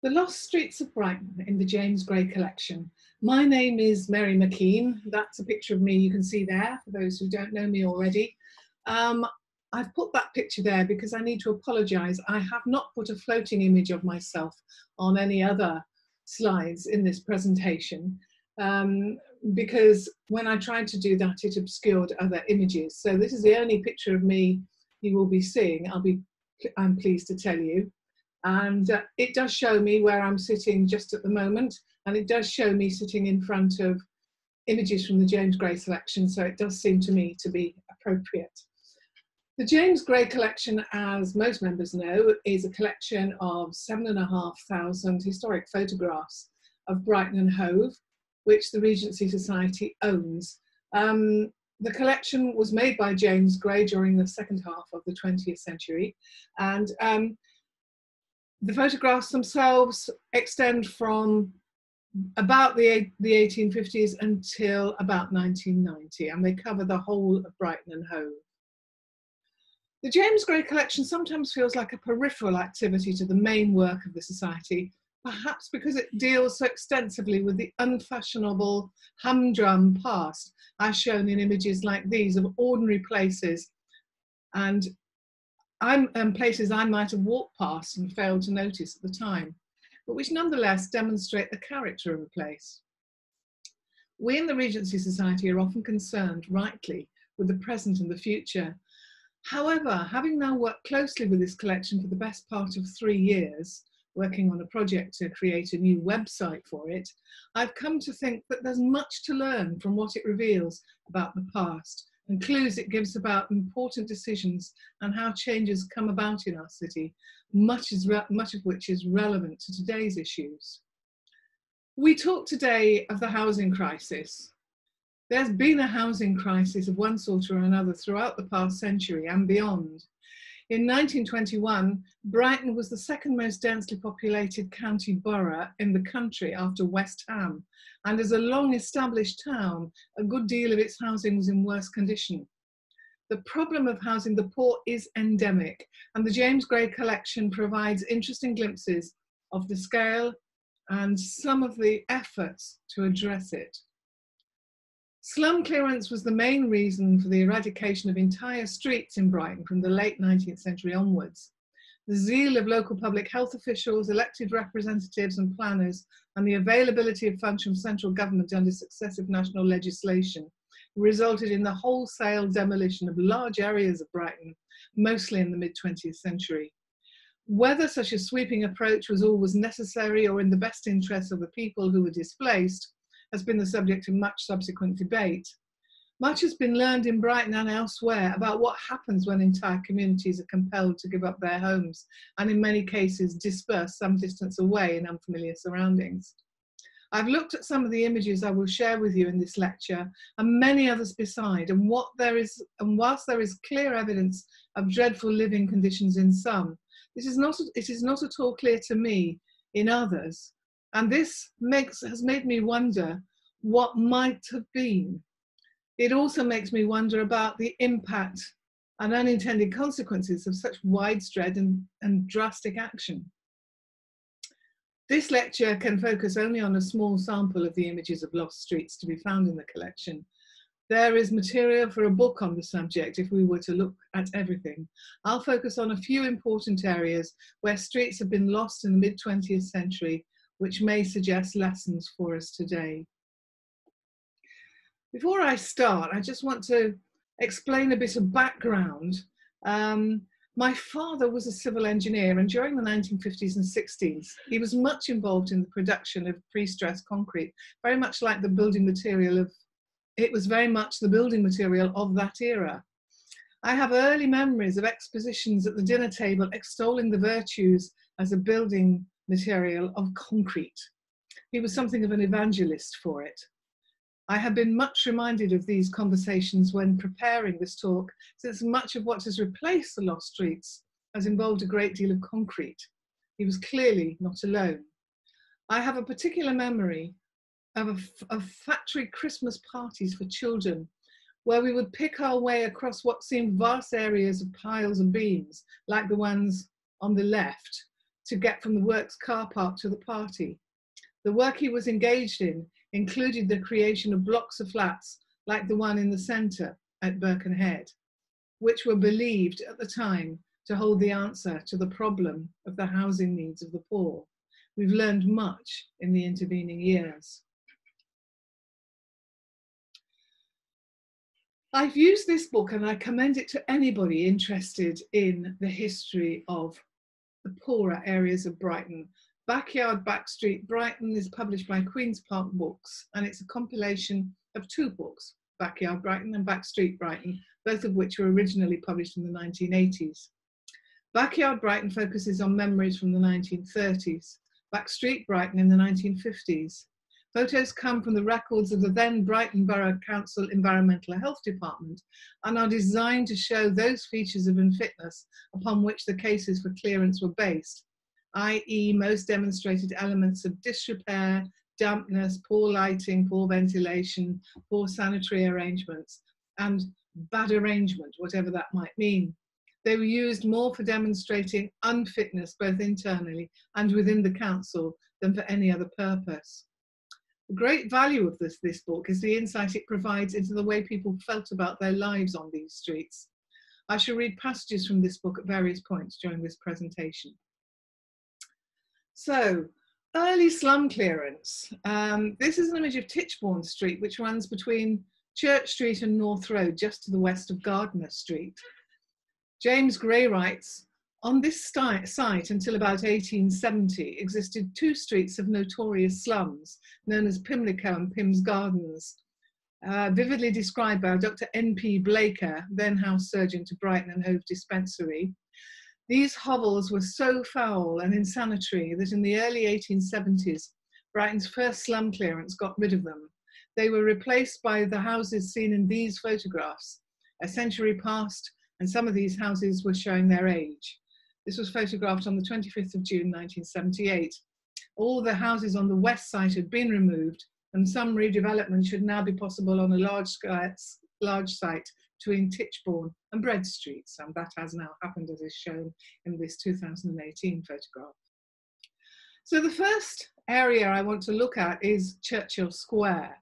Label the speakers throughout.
Speaker 1: The Lost Streets of Brighton in the James Gray collection. My name is Mary McKean. That's a picture of me you can see there for those who don't know me already. Um, I've put that picture there because I need to apologise. I have not put a floating image of myself on any other slides in this presentation um, because when I tried to do that it obscured other images. So this is the only picture of me you will be seeing, I'll be, I'm pleased to tell you. And uh, it does show me where I'm sitting just at the moment, and it does show me sitting in front of images from the James Gray selection, so it does seem to me to be appropriate. The James Gray collection, as most members know, is a collection of seven and a half thousand historic photographs of Brighton and Hove, which the Regency Society owns. Um, the collection was made by James Gray during the second half of the 20th century, and um, the photographs themselves extend from about the, the 1850s until about 1990, and they cover the whole of Brighton and Hove. The James Gray collection sometimes feels like a peripheral activity to the main work of the Society, perhaps because it deals so extensively with the unfashionable humdrum past, as shown in images like these of ordinary places and I'm, um, places I might have walked past and failed to notice at the time, but which nonetheless demonstrate the character of a place. We in the Regency Society are often concerned, rightly, with the present and the future. However, having now worked closely with this collection for the best part of three years, working on a project to create a new website for it, I've come to think that there's much to learn from what it reveals about the past and clues it gives about important decisions and how changes come about in our city, much, is much of which is relevant to today's issues. We talk today of the housing crisis. There's been a housing crisis of one sort or another throughout the past century and beyond. In 1921, Brighton was the second most densely populated county borough in the country after West Ham, and as a long established town, a good deal of its housing was in worse condition. The problem of housing the poor is endemic, and the James Gray collection provides interesting glimpses of the scale and some of the efforts to address it. Slum clearance was the main reason for the eradication of entire streets in Brighton from the late 19th century onwards. The zeal of local public health officials, elected representatives and planners, and the availability of funds from central government under successive national legislation resulted in the wholesale demolition of large areas of Brighton, mostly in the mid 20th century. Whether such a sweeping approach was always necessary or in the best interests of the people who were displaced has been the subject of much subsequent debate. Much has been learned in Brighton and elsewhere about what happens when entire communities are compelled to give up their homes and in many cases disperse some distance away in unfamiliar surroundings. I've looked at some of the images I will share with you in this lecture and many others beside and what there is and whilst there is clear evidence of dreadful living conditions in some, this is not, it is not at all clear to me in others and this makes, has made me wonder what might have been. It also makes me wonder about the impact and unintended consequences of such widespread and, and drastic action. This lecture can focus only on a small sample of the images of lost streets to be found in the collection. There is material for a book on the subject if we were to look at everything. I'll focus on a few important areas where streets have been lost in the mid 20th century which may suggest lessons for us today. Before I start, I just want to explain a bit of background. Um, my father was a civil engineer, and during the 1950s and 60s, he was much involved in the production of pre-stressed concrete, very much like the building material of, it was very much the building material of that era. I have early memories of expositions at the dinner table extolling the virtues as a building material of concrete. He was something of an evangelist for it. I have been much reminded of these conversations when preparing this talk, since much of what has replaced the lost streets has involved a great deal of concrete. He was clearly not alone. I have a particular memory of, a, of factory Christmas parties for children where we would pick our way across what seemed vast areas of piles and beams, like the ones on the left, to get from the works car park to the party. The work he was engaged in included the creation of blocks of flats like the one in the centre at Birkenhead, which were believed at the time to hold the answer to the problem of the housing needs of the poor. We've learned much in the intervening years. I've used this book and I commend it to anybody interested in the history of the poorer areas of Brighton. Backyard Backstreet Brighton is published by Queen's Park Books and it's a compilation of two books, Backyard Brighton and Backstreet Brighton, both of which were originally published in the 1980s. Backyard Brighton focuses on memories from the 1930s, Backstreet Brighton in the 1950s, Photos come from the records of the then Brighton Borough Council Environmental Health Department and are designed to show those features of unfitness upon which the cases for clearance were based, i.e. most demonstrated elements of disrepair, dampness, poor lighting, poor ventilation, poor sanitary arrangements, and bad arrangement, whatever that might mean. They were used more for demonstrating unfitness both internally and within the council than for any other purpose. Great value of this, this book is the insight it provides into the way people felt about their lives on these streets. I shall read passages from this book at various points during this presentation. So, early slum clearance. Um, this is an image of Tichborne Street, which runs between Church Street and North Road, just to the west of Gardner Street. James Gray writes, on this site until about 1870 existed two streets of notorious slums known as Pimlico and Pim's Gardens, uh, vividly described by Dr. N.P. Blaker, then house surgeon to Brighton and Hove Dispensary. These hovels were so foul and insanitary that in the early 1870s, Brighton's first slum clearance got rid of them. They were replaced by the houses seen in these photographs. A century passed, and some of these houses were showing their age. This was photographed on the 25th of June 1978. All the houses on the west side had been removed and some redevelopment should now be possible on a large, large site between Tichborne and Bread Streets, and that has now happened as is shown in this 2018 photograph. So the first area I want to look at is Churchill Square.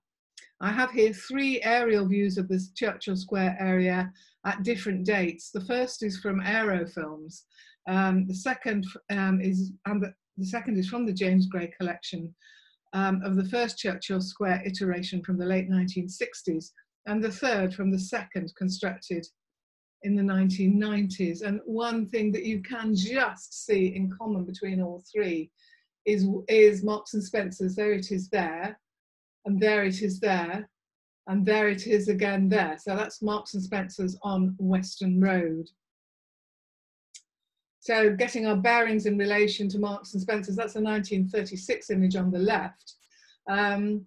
Speaker 1: I have here three aerial views of this Churchill Square area at different dates. The first is from Aerofilms, um, the second um, is the, the, second is from the James Gray collection um, of the first Churchill Square iteration from the late 1960s, and the third from the second constructed in the 1990s. And one thing that you can just see in common between all three is, is Marks and Spencer's. There it is there, and there it is there, and there it is again there. So that's Marks and Spencer's on Western Road. So getting our bearings in relation to Marks and Spencer's, that's a 1936 image on the left. Um,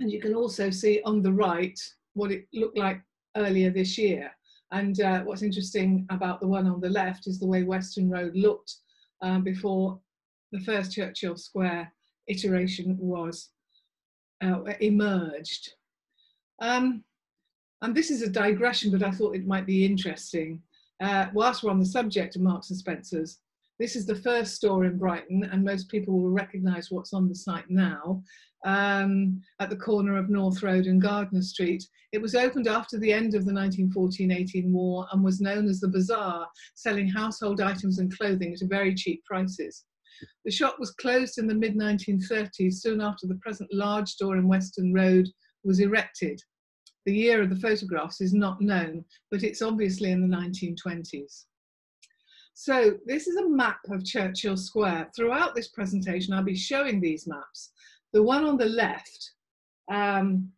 Speaker 1: and you can also see on the right what it looked like earlier this year. And uh, what's interesting about the one on the left is the way Western Road looked um, before the first Churchill Square iteration was uh, emerged. Um, and this is a digression, but I thought it might be interesting uh, whilst we're on the subject of Marks and Spencer's, this is the first store in Brighton, and most people will recognise what's on the site now, um, at the corner of North Road and Gardner Street. It was opened after the end of the 1914-18 war and was known as the Bazaar, selling household items and clothing at very cheap prices. The shop was closed in the mid-1930s, soon after the present large store in Western Road was erected. The year of the photographs is not known, but it's obviously in the 1920s. So this is a map of Churchill Square. Throughout this presentation, I'll be showing these maps. The one on the left um,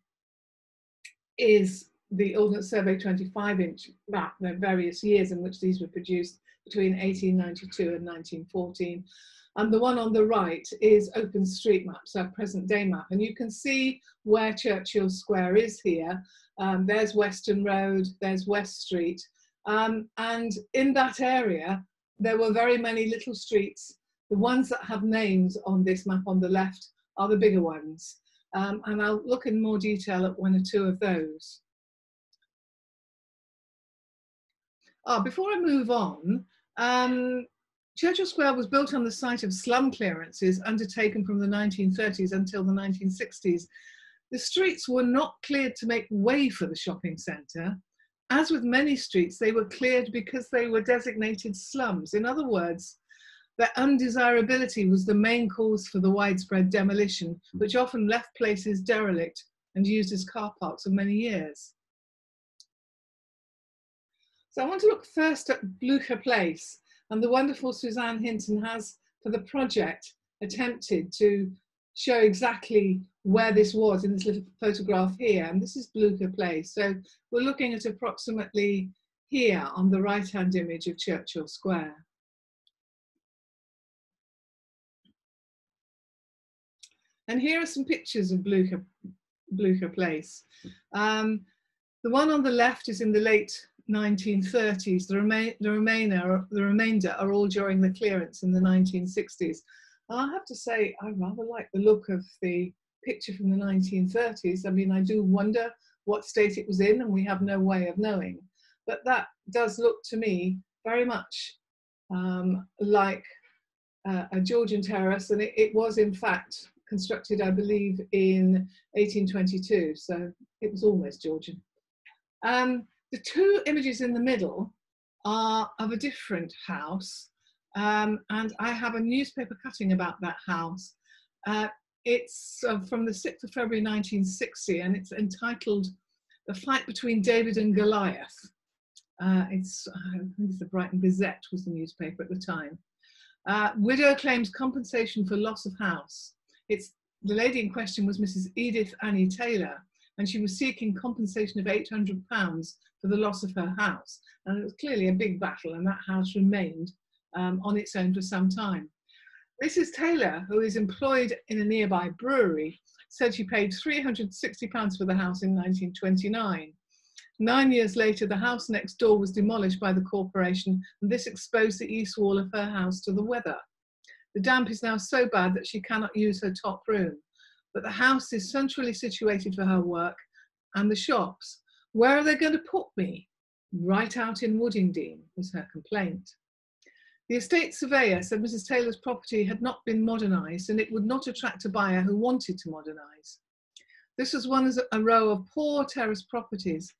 Speaker 1: is the Ordnance Survey 25 inch map, the various years in which these were produced between 1892 and 1914. And the one on the right is Open Street Map, so present day map. And you can see where Churchill Square is here. Um, there's Western Road, there's West Street. Um, and in that area, there were very many little streets. The ones that have names on this map on the left are the bigger ones. Um, and I'll look in more detail at one or two of those. Oh, before I move on, um, Churchill Square was built on the site of slum clearances undertaken from the 1930s until the 1960s. The streets were not cleared to make way for the shopping centre. As with many streets, they were cleared because they were designated slums. In other words, their undesirability was the main cause for the widespread demolition, which often left places derelict and used as car parks for many years. So I want to look first at Blucher Place and the wonderful Suzanne Hinton has, for the project, attempted to show exactly where this was in this little photograph here. And this is Blucher Place. So we're looking at approximately here on the right-hand image of Churchill Square. And here are some pictures of Blucher, Blucher Place. Um, the one on the left is in the late 1930s. The, remain, the, remainder, the remainder are all during the clearance in the 1960s. And I have to say, I rather like the look of the picture from the 1930s. I mean, I do wonder what state it was in, and we have no way of knowing. But that does look to me very much um, like uh, a Georgian terrace, and it, it was in fact constructed, I believe, in 1822, so it was almost Georgian. Um, the two images in the middle are of a different house, um, and I have a newspaper cutting about that house. Uh, it's uh, from the 6th of February 1960, and it's entitled The Fight Between David and Goliath. Uh, it's, I think it's the Brighton Gazette was the newspaper at the time. Uh, widow claims compensation for loss of house. It's the lady in question was Mrs. Edith Annie Taylor, and she was seeking compensation of £800 for the loss of her house. And it was clearly a big battle, and that house remained um, on its own for some time. Mrs. Taylor, who is employed in a nearby brewery, said she paid £360 for the house in 1929. Nine years later, the house next door was demolished by the corporation, and this exposed the east wall of her house to the weather. The damp is now so bad that she cannot use her top room but the house is centrally situated for her work and the shops. Where are they going to put me? Right out in Woodingdean, was her complaint. The estate surveyor said Mrs. Taylor's property had not been modernised and it would not attract a buyer who wanted to modernise. This was one of a row of poor terrace properties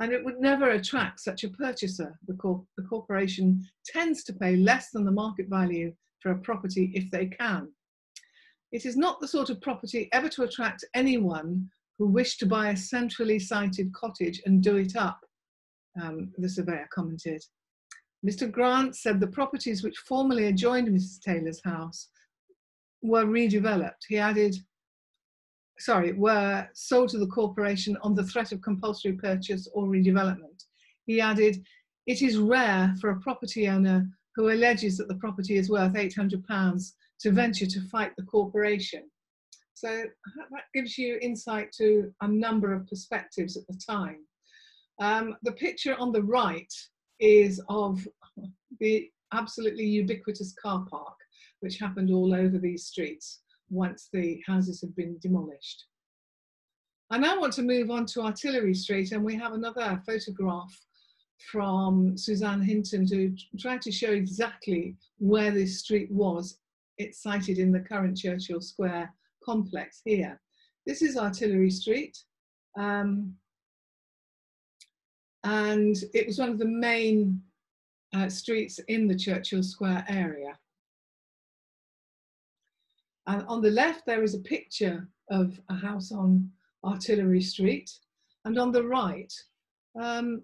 Speaker 1: and it would never attract such a purchaser. The, the corporation tends to pay less than the market value for a property if they can. It is not the sort of property ever to attract anyone who wished to buy a centrally sited cottage and do it up, um, the surveyor commented. Mr. Grant said the properties which formerly adjoined Mrs. Taylor's house were redeveloped. He added, sorry, were sold to the corporation on the threat of compulsory purchase or redevelopment. He added, it is rare for a property owner who alleges that the property is worth £800 to venture to fight the corporation. So that gives you insight to a number of perspectives at the time. Um, the picture on the right is of the absolutely ubiquitous car park, which happened all over these streets once the houses had been demolished. I now want to move on to Artillery Street and we have another photograph from Suzanne Hinton to try to show exactly where this street was it's sited in the current Churchill Square complex here. This is Artillery Street. Um, and it was one of the main uh, streets in the Churchill Square area. And on the left, there is a picture of a house on Artillery Street. And on the right, um,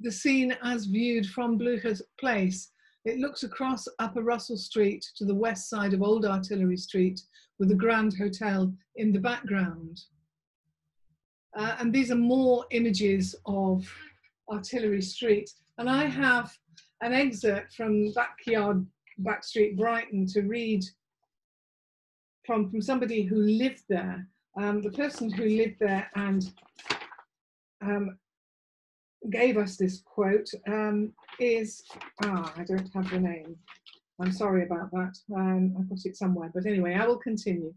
Speaker 1: the scene as viewed from Blucher's Place it looks across Upper Russell Street to the west side of Old Artillery Street with the Grand Hotel in the background. Uh, and these are more images of Artillery Street. And I have an excerpt from Backyard Backstreet Brighton to read from, from somebody who lived there. Um, the person who lived there and um, gave us this quote um, is, ah, I don't have the name. I'm sorry about that. Um, I've got it somewhere, but anyway, I will continue.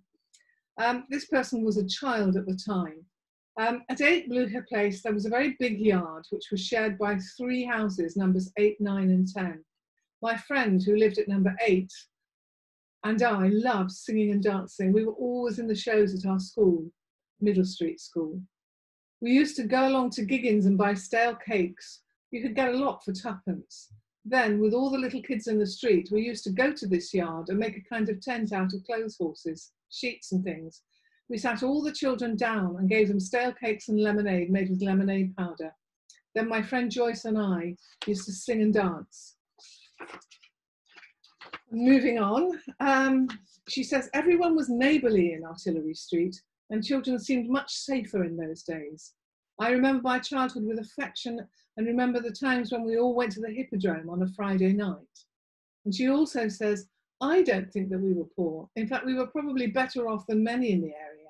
Speaker 1: Um, this person was a child at the time. Um, at 8 Blucher Place, there was a very big yard which was shared by three houses, numbers 8, 9 and 10. My friend who lived at number eight and I loved singing and dancing. We were always in the shows at our school, Middle Street School. We used to go along to Giggins and buy stale cakes. You could get a lot for tuppence. Then, with all the little kids in the street, we used to go to this yard and make a kind of tent out of clothes horses, sheets and things. We sat all the children down and gave them stale cakes and lemonade made with lemonade powder. Then my friend Joyce and I used to sing and dance. Moving on, um, she says everyone was neighbourly in Artillery Street and children seemed much safer in those days. I remember my childhood with affection and remember the times when we all went to the Hippodrome on a Friday night. And she also says, I don't think that we were poor. In fact, we were probably better off than many in the area.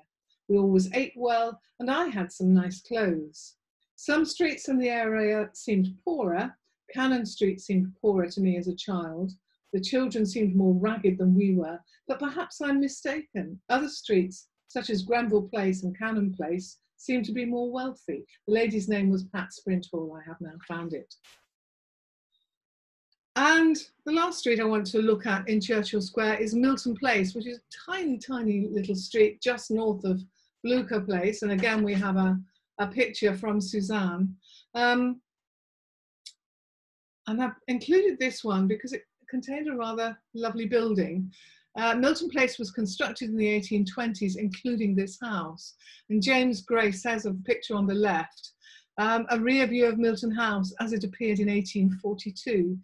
Speaker 1: We always ate well, and I had some nice clothes. Some streets in the area seemed poorer. Cannon Street seemed poorer to me as a child. The children seemed more ragged than we were, but perhaps I'm mistaken. Other streets, such as Grenville Place and Cannon Place, seemed to be more wealthy. The lady's name was Pat Sprinthall. I have now found it. And the last street I want to look at in Churchill Square is Milton Place, which is a tiny, tiny little street just north of Blucher Place. And again, we have a, a picture from Suzanne. Um, and I've included this one because it contained a rather lovely building. Uh, Milton Place was constructed in the 1820s, including this house. And James Gray says of the picture on the left, um, a rear view of Milton House as it appeared in 1842.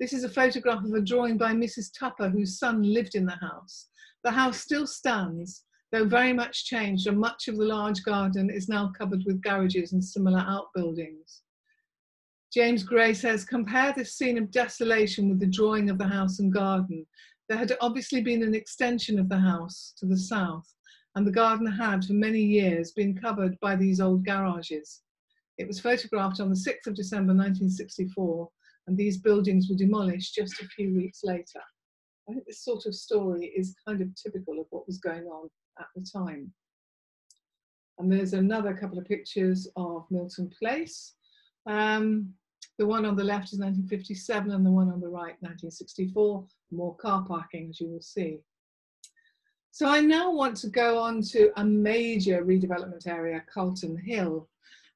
Speaker 1: This is a photograph of a drawing by Mrs. Tupper, whose son lived in the house. The house still stands, though very much changed, and much of the large garden is now covered with garages and similar outbuildings. James Gray says, compare this scene of desolation with the drawing of the house and garden. There had obviously been an extension of the house to the south, and the garden had for many years been covered by these old garages. It was photographed on the 6th of December 1964, and these buildings were demolished just a few weeks later. I think this sort of story is kind of typical of what was going on at the time. And there's another couple of pictures of Milton Place. Um, the one on the left is 1957 and the one on the right 1964, more car parking as you will see. So I now want to go on to a major redevelopment area, Carlton Hill.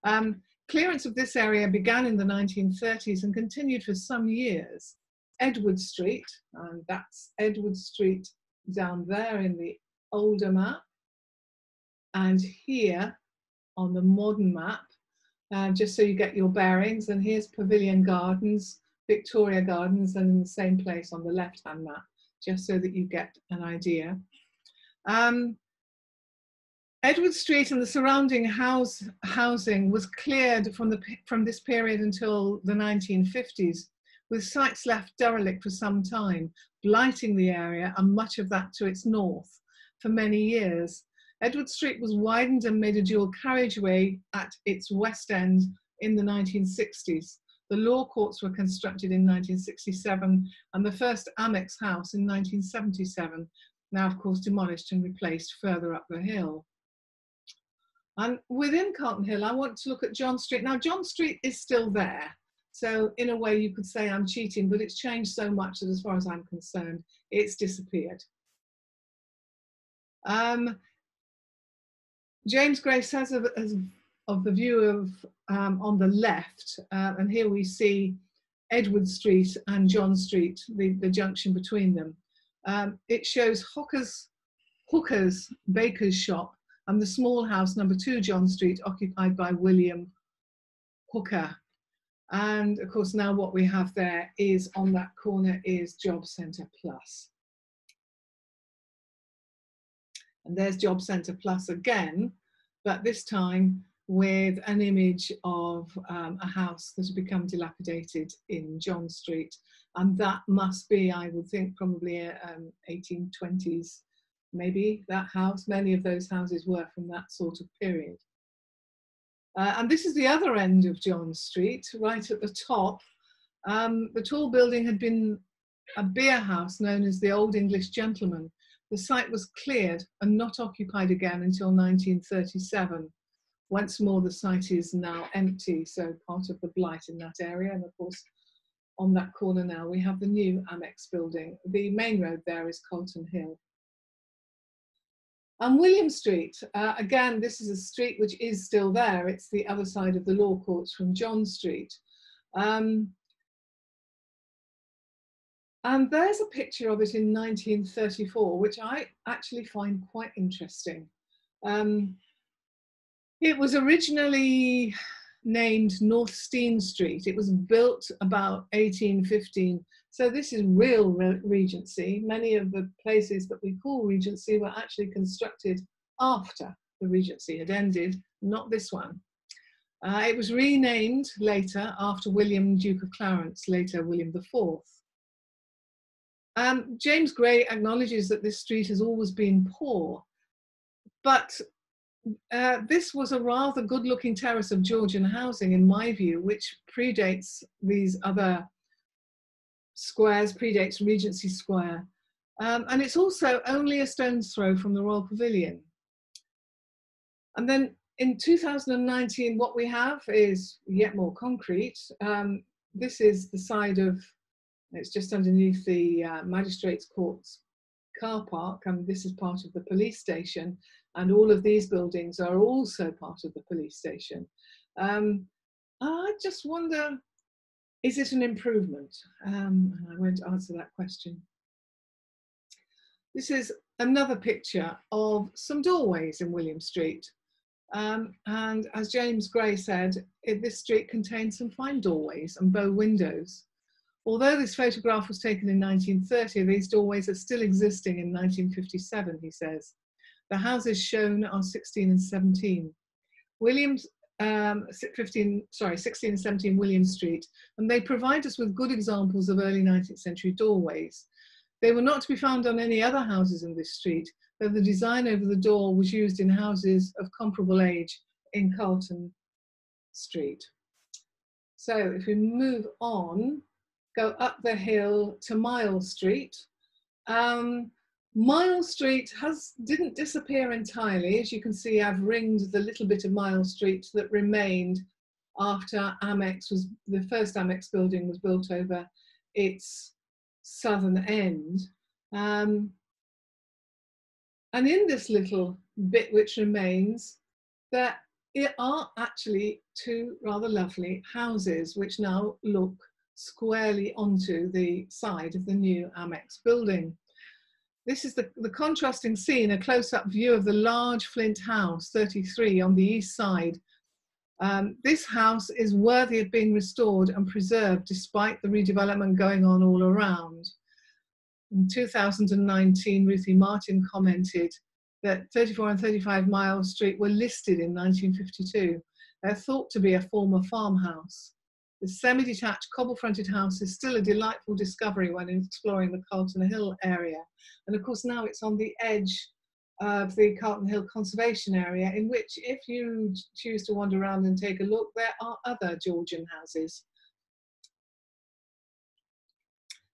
Speaker 1: Um, clearance of this area began in the 1930s and continued for some years. Edward Street, and that's Edward Street down there in the older map. And here on the modern map, uh, just so you get your bearings. And here's Pavilion Gardens, Victoria Gardens, and in the same place on the left-hand map, just so that you get an idea. Um, Edward Street and the surrounding house, housing was cleared from, the, from this period until the 1950s, with sites left derelict for some time, blighting the area and much of that to its north for many years. Edward Street was widened and made a dual carriageway at its west end in the 1960s. The law courts were constructed in 1967 and the first Amex house in 1977, now of course demolished and replaced further up the hill. And within Carlton Hill, I want to look at John Street. Now, John Street is still there. So in a way you could say I'm cheating, but it's changed so much that as far as I'm concerned, it's disappeared. Um, James says of, of the view of um, on the left, uh, and here we see Edward Street and John Street, the, the junction between them. Um, it shows Hooker's, Hooker's baker's shop and the small house number two John Street occupied by William Hooker. And of course now what we have there is on that corner is Job Centre Plus. And there's Job Centre Plus again, but this time with an image of um, a house that had become dilapidated in John Street. And that must be, I would think, probably um, 1820s, maybe that house. Many of those houses were from that sort of period. Uh, and this is the other end of John Street, right at the top. Um, the tall building had been a beer house known as the Old English Gentleman, the site was cleared and not occupied again until 1937. Once more, the site is now empty, so part of the blight in that area. And of course, on that corner now. We have the new Amex building. The main road there is Carlton Hill. And William Street, uh, again, this is a street which is still there. It's the other side of the law courts from John Street. Um, and there's a picture of it in 1934, which I actually find quite interesting. Um, it was originally named North Steine Street. It was built about 1815. So this is real re Regency. Many of the places that we call Regency were actually constructed after the Regency had ended, not this one. Uh, it was renamed later after William, Duke of Clarence, later William IV. Um, James Gray acknowledges that this street has always been poor, but uh, this was a rather good looking terrace of Georgian housing, in my view, which predates these other squares, predates Regency Square. Um, and it's also only a stone's throw from the Royal Pavilion. And then in 2019, what we have is yet more concrete. Um, this is the side of, it's just underneath the uh, Magistrates Courts car park, and this is part of the police station and all of these buildings are also part of the police station. Um, I just wonder, is it an improvement? Um, I won't answer that question. This is another picture of some doorways in William Street. Um, and as James Gray said, this street contains some fine doorways and bow windows. Although this photograph was taken in 1930, these doorways are still existing in 1957, he says. The houses shown are 16 and 17. Williams, um, 15, sorry, 16 and 17 William Street, and they provide us with good examples of early 19th century doorways. They were not to be found on any other houses in this street, though the design over the door was used in houses of comparable age in Carlton Street. So if we move on, go up the hill to Mighell Street, um, Mighell Street has didn't disappear entirely. As you can see, I've ringed the little bit of Mighell Street that remained after Amex was the first Amex building was built over its southern end. Um, and in this little bit which remains, there are actually two rather lovely houses which now look squarely onto the side of the new Amex building. This is the, the contrasting scene, a close-up view of the large flint house, 33, on the east side. Um, this house is worthy of being restored and preserved despite the redevelopment going on all around. In 2019, Ruthie Martin commented that 34 and 35 Mighell Street were listed in 1952. They're thought to be a former farmhouse. The semi-detached cobble-fronted house is still a delightful discovery when exploring the Carlton Hill area. And of course now it's on the edge of the Carlton Hill Conservation Area in which if you choose to wander around and take a look, there are other Georgian houses.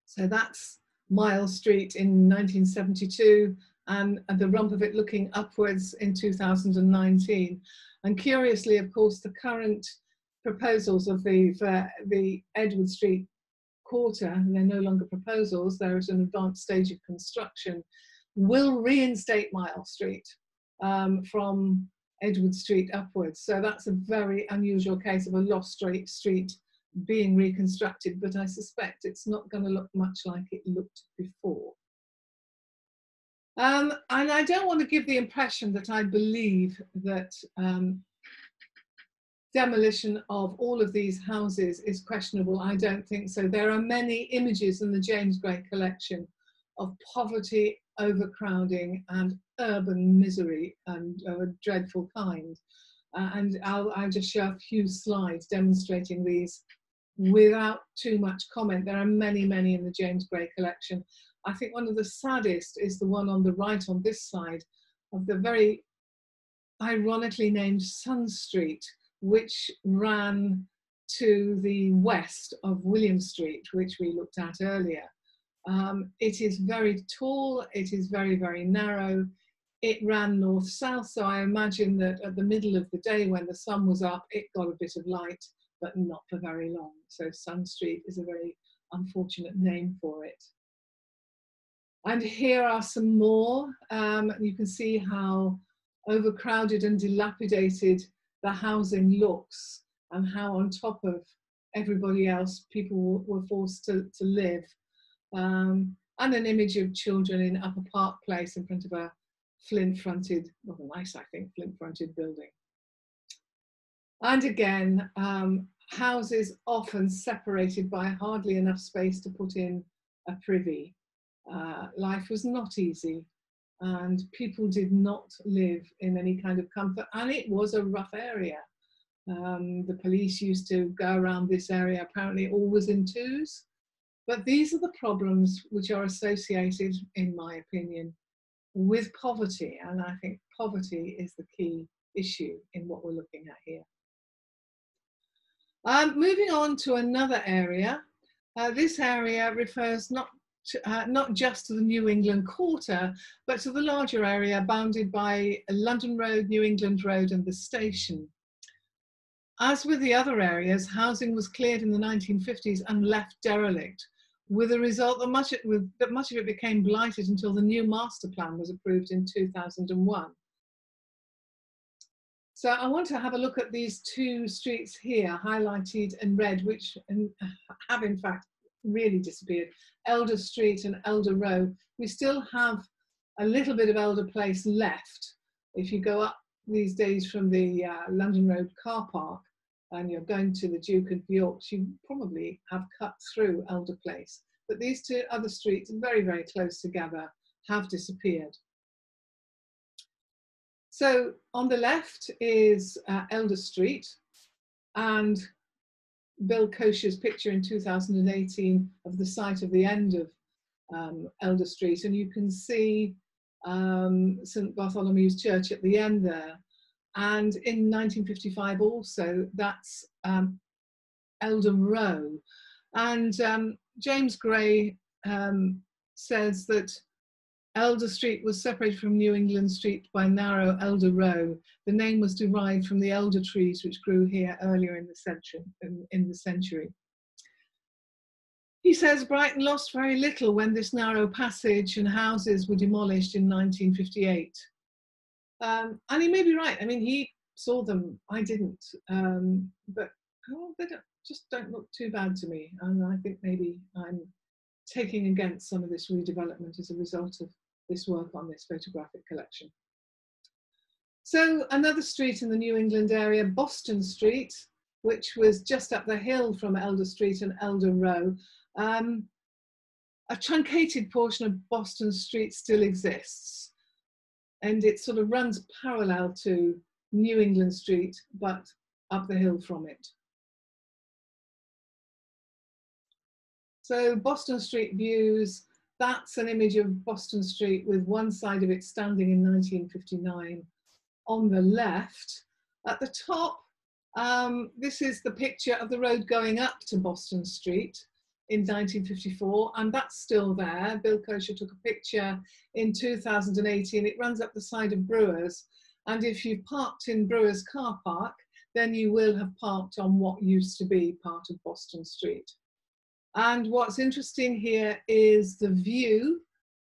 Speaker 1: So that's Mighell Street in 1972 and, and the rump of it looking upwards in 2019. And curiously, of course, the current proposals of the, the Edward Street quarter, and they're no longer proposals, they're at an advanced stage of construction, will reinstate Mighell Street um, from Edward Street upwards. So that's a very unusual case of a lost street, street being reconstructed, but I suspect it's not going to look much like it looked before. Um, and I don't want to give the impression that I believe that um, demolition of all of these houses is questionable. I don't think so. There are many images in the James Gray collection of poverty, overcrowding and urban misery and of a dreadful kind. Uh, and I'll, I'll just show a few slides demonstrating these without too much comment. There are many, many in the James Gray collection. I think one of the saddest is the one on the right on this side of the very ironically named Sun Street, which ran to the west of William Street, which we looked at earlier. Um, it is very tall, it is very, very narrow. It ran north-south, so I imagine that at the middle of the day when the sun was up, it got a bit of light, but not for very long. So Sun Street is a very unfortunate name for it. And here are some more. Um, you can see how overcrowded and dilapidated the housing looks and how on top of everybody else people were forced to, to live. Um, and an image of children in Upper Park Place in front of a flint fronted, well, nice, I think, flint fronted building. And again, um, houses often separated by hardly enough space to put in a privy. Uh, life was not easy and people did not live in any kind of comfort and it was a rough area. Um, the police used to go around this area apparently always in twos. But these are the problems which are associated, in my opinion, with poverty. And I think poverty is the key issue in what we're looking at here. Um, moving on to another area. Uh, this area refers not uh, not just to the New England Quarter, but to the larger area bounded by London Road, New England Road and the station. As with the other areas, housing was cleared in the 1950s and left derelict, with the result that much, it, with, that much of it became blighted until the new master plan was approved in 2001. So I want to have a look at these two streets here, highlighted in red, which have in fact really disappeared. Elder Street and Elder Row. We still have a little bit of Elder Place left. If you go up these days from the uh, London Road car park, and you're going to the Duke and Yorks, you probably have cut through Elder Place. But these two other streets, very, very close together, have disappeared. So on the left is uh, Elder Street and Bill Kosher's picture in 2018 of the site of the end of um, Elder Street. And you can see um, St Bartholomew's Church at the end there. And in 1955 also, that's um, Elder Row. And um, James Gray um, says that Elder Street was separated from New England Street by narrow Elder Row. The name was derived from the elder trees which grew here earlier in the century. In, in the century. He says Brighton lost very little when this narrow passage and houses were demolished in 1958. Um, and he may be right. I mean, he saw them. I didn't. Um, but oh, they don't, just don't look too bad to me. And I think maybe I'm taking against some of this redevelopment as a result of this work on this photographic collection. So another street in the New England area, Boston Street, which was just up the hill from Elder Street and Elder Row. Um, a truncated portion of Boston Street still exists and it sort of runs parallel to New England Street, but up the hill from it. So Boston Street views, that's an image of Boston Street with one side of it standing in 1959 on the left. At the top, um, this is the picture of the road going up to Boston Street in 1954, and that's still there. Bill Kosher took a picture in 2018. It runs up the side of Brewers, and if you've parked in Brewers car park, then you will have parked on what used to be part of Boston Street. And what's interesting here is the view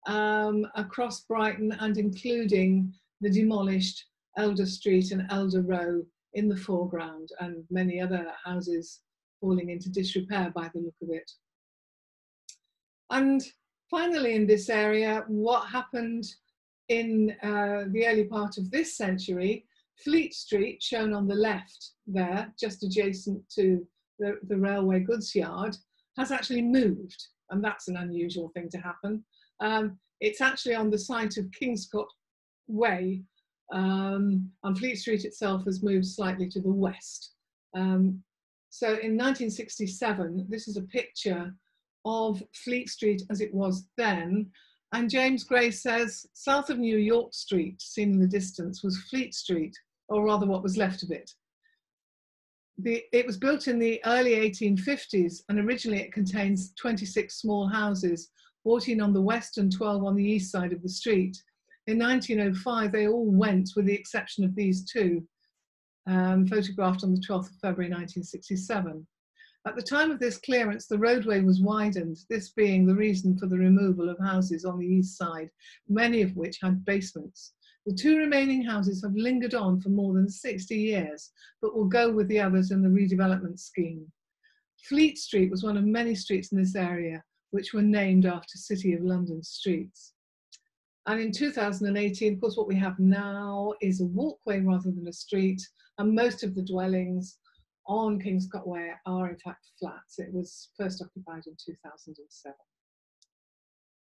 Speaker 1: um, across Brighton and including the demolished Elder Street and Elder Row in the foreground and many other houses falling into disrepair by the look of it. And finally, in this area, what happened in uh, the early part of this century, Fleet Street, shown on the left there, just adjacent to the, the railway goods yard, has actually moved. And that's an unusual thing to happen. Um, it's actually on the site of Kingscote Way, um, and Fleet Street itself has moved slightly to the west. Um, so in 1967, this is a picture of Fleet Street as it was then. And James Gray says south of New York Street, seen in the distance, was Fleet Street, or rather what was left of it. The, it was built in the early 1850s and originally it contains 26 small houses, 14 on the west and 12 on the east side of the street. In 1905, they all went with the exception of these two, um, photographed on the 12th of February 1967. At the time of this clearance, the roadway was widened, this being the reason for the removal of houses on the east side, many of which had basements. The two remaining houses have lingered on for more than 60 years, but will go with the others in the redevelopment scheme. Fleet Street was one of many streets in this area, which were named after City of London streets. And in 2018, of course, what we have now is a walkway rather than a street, and most of the dwellings on Kingscote Way are in fact flats. It was first occupied in 2007.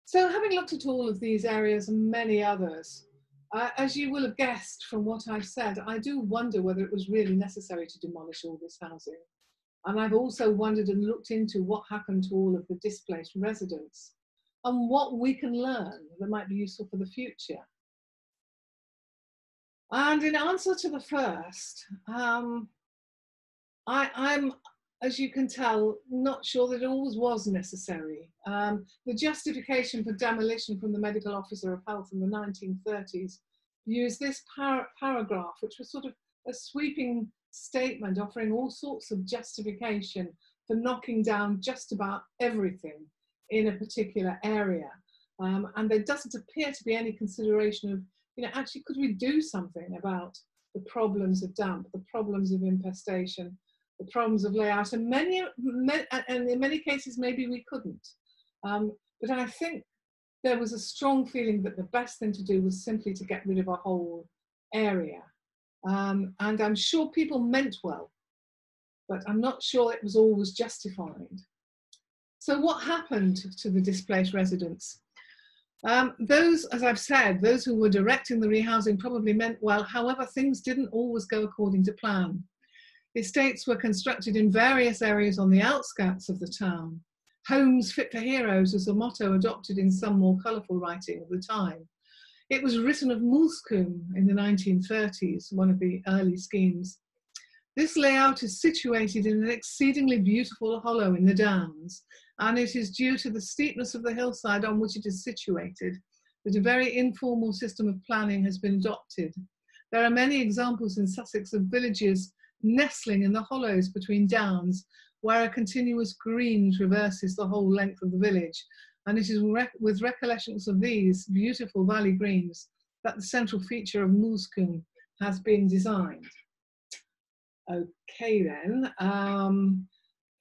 Speaker 1: So having looked at all of these areas and many others, uh, as you will have guessed from what I've said, I do wonder whether it was really necessary to demolish all this housing. And I've also wondered and looked into what happened to all of the displaced residents and what we can learn that might be useful for the future. And in answer to the first, um, I, I'm, as you can tell, not sure that it always was necessary. Um, the justification for demolition from the medical officer of health in the 1930s used this par paragraph, which was sort of a sweeping statement offering all sorts of justification for knocking down just about everything in a particular area. Um, and there doesn't appear to be any consideration of, you know, actually, could we do something about the problems of damp, the problems of infestation, the problems of layout, and many, and in many cases, maybe we couldn't. Um, but I think there was a strong feeling that the best thing to do was simply to get rid of a whole area. Um, and I'm sure people meant well, but I'm not sure it was always justified. So what happened to the displaced residents? Um, those, as I've said, those who were directing the rehousing probably meant well, however, things didn't always go according to plan. Estates were constructed in various areas on the outskirts of the town. Homes fit for heroes was a motto adopted in some more colourful writing of the time. It was written of Moulsecoomb in the 1930s, one of the early schemes. This layout is situated in an exceedingly beautiful hollow in the Downs, and it is due to the steepness of the hillside on which it is situated that a very informal system of planning has been adopted. There are many examples in Sussex of villages nestling in the hollows between downs, where a continuous green traverses the whole length of the village. And it is with recollections of these beautiful valley greens that the central feature of Moulsecoomb has been designed. Okay then, um,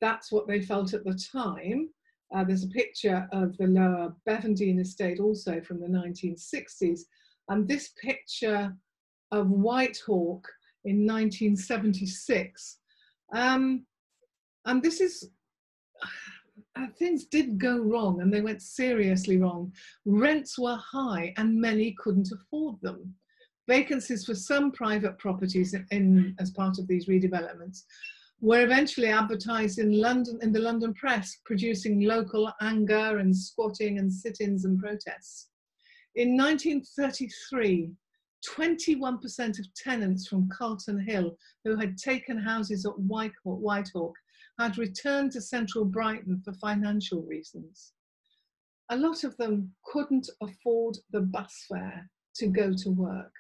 Speaker 1: that's what they felt at the time. Uh, there's a picture of the lower Bevendean estate also from the 1960s. And this picture of Whitehawk in 1976. Um, and this is, uh, things did go wrong and they went seriously wrong. Rents were high and many couldn't afford them. Vacancies for some private properties in, in, as part of these redevelopments were eventually advertised in London in the London press, producing local anger and squatting and sit-ins and protests. In 1933, 21% of tenants from Carlton Hill who had taken houses at Whitehawk had returned to central Brighton for financial reasons. A lot of them couldn't afford the bus fare to go to work.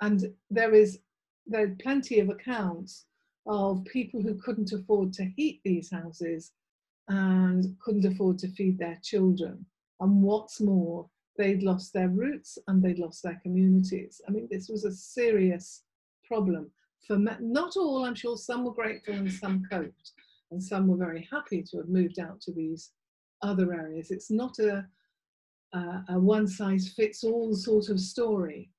Speaker 1: And there is there are plenty of accounts of people who couldn't afford to heat these houses and couldn't afford to feed their children. And what's more, they'd lost their roots and they'd lost their communities. I mean, this was a serious problem for not all, I'm sure some were grateful and some coped, and some were very happy to have moved out to these other areas. It's not a, a, a one size fits all sort of story.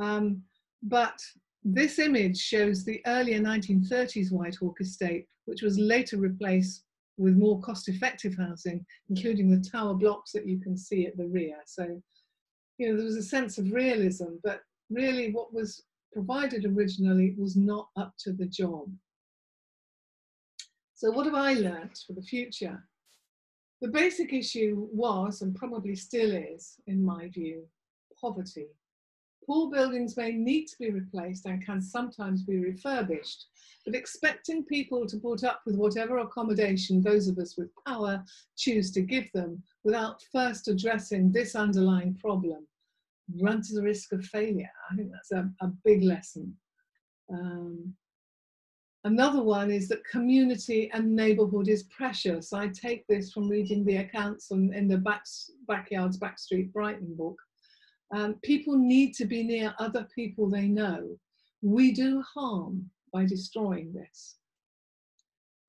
Speaker 1: Um, but this image shows the earlier 1930s Whitehawk estate, which was later replaced with more cost-effective housing, including the tower blocks that you can see at the rear. So, you know, there was a sense of realism, but really what was provided originally was not up to the job. So what have I learnt for the future? The basic issue was, and probably still is, in my view, poverty. Poor buildings may need to be replaced and can sometimes be refurbished, but expecting people to put up with whatever accommodation those of us with power choose to give them without first addressing this underlying problem runs the risk of failure. I think that's a, a big lesson. Um, Another one is that community and neighbourhood is precious. I take this from reading the accounts in, the back, Backyards Backstreet Brighton book. Um, people need to be near other people they know. We do harm by destroying this.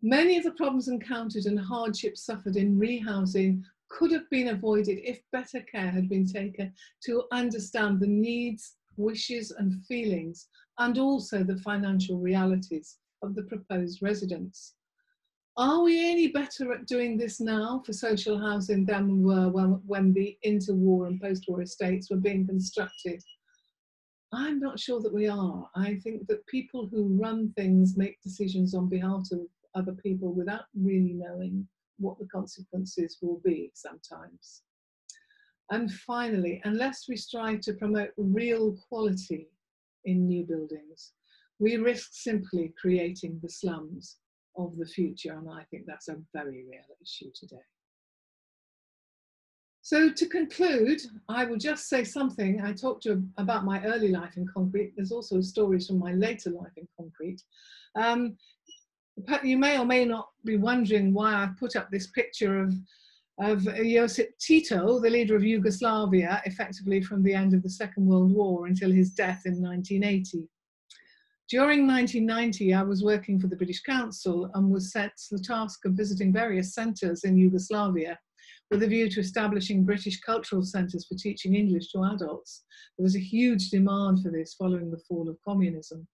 Speaker 1: Many of the problems encountered and hardships suffered in rehousing could have been avoided if better care had been taken to understand the needs, wishes and feelings and also the financial realities of the proposed residents. Are we any better at doing this now for social housing than we were when, when the interwar and post-war estates were being constructed? I'm not sure that we are. I think that people who run things make decisions on behalf of other people without really knowing what the consequences will be sometimes. And finally, unless we strive to promote real quality in new buildings, we risk simply creating the slums of the future, and I think that's a very real issue today. So to conclude, I will just say something. I talked to about my early life in concrete. There's also stories from my later life in concrete. Um, you may or may not be wondering why I've put up this picture of, of Josip Tito, the leader of Yugoslavia, effectively from the end of the Second World War until his death in 1980. During 1990, I was working for the British Council and was set the task of visiting various centres in Yugoslavia with a view to establishing British cultural centres for teaching English to adults. There was a huge demand for this following the fall of communism.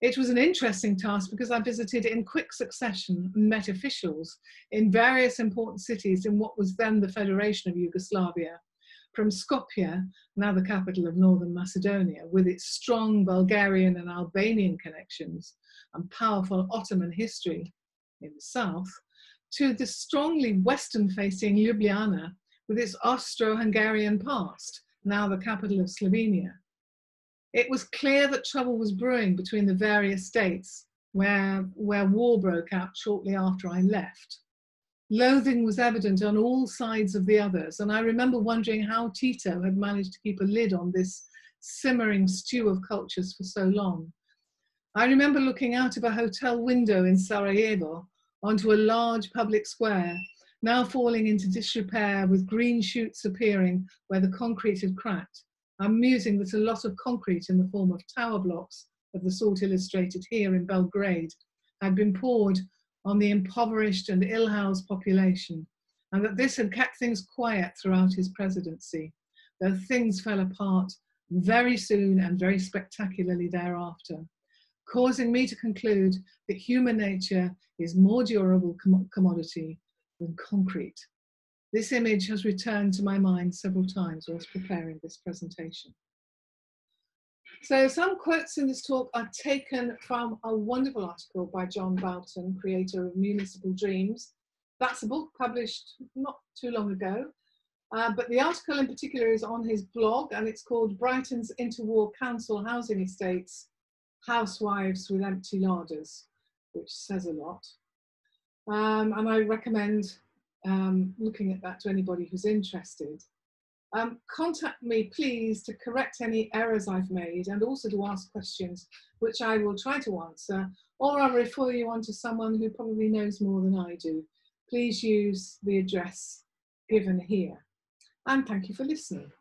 Speaker 1: It was an interesting task because I visited in quick succession and met officials in various important cities in what was then the Federation of Yugoslavia, from Skopje, now the capital of northern Macedonia, with its strong Bulgarian and Albanian connections and powerful Ottoman history in the south, to the strongly western-facing Ljubljana with its Austro-Hungarian past, now the capital of Slovenia. It was clear that trouble was brewing between the various states where, where war broke out shortly after I left. Loathing was evident on all sides of the others, and I remember wondering how Tito had managed to keep a lid on this simmering stew of cultures for so long. I remember looking out of a hotel window in Sarajevo onto a large public square, now falling into disrepair with green shoots appearing where the concrete had cracked. I'm musing that a lot of concrete in the form of tower blocks of the sort illustrated here in Belgrade had been poured on the impoverished and ill-housed population, and that this had kept things quiet throughout his presidency, though things fell apart very soon and very spectacularly thereafter, causing me to conclude that human nature is more durable com commodity than concrete. This image has returned to my mind several times whilst preparing this presentation. So some quotes in this talk are taken from a wonderful article by John Boughton, creator of Municipal Dreams. That's a book published not too long ago, uh, but the article in particular is on his blog and it's called Brighton's Interwar Council Housing Estates, Housewives with Empty Larders, which says a lot. Um, and I recommend um, looking at that to anybody who's interested. Um, contact me please to correct any errors I've made and also to ask questions which I will try to answer or I'll refer you on to someone who probably knows more than I do. Please use the address given here and thank you for listening.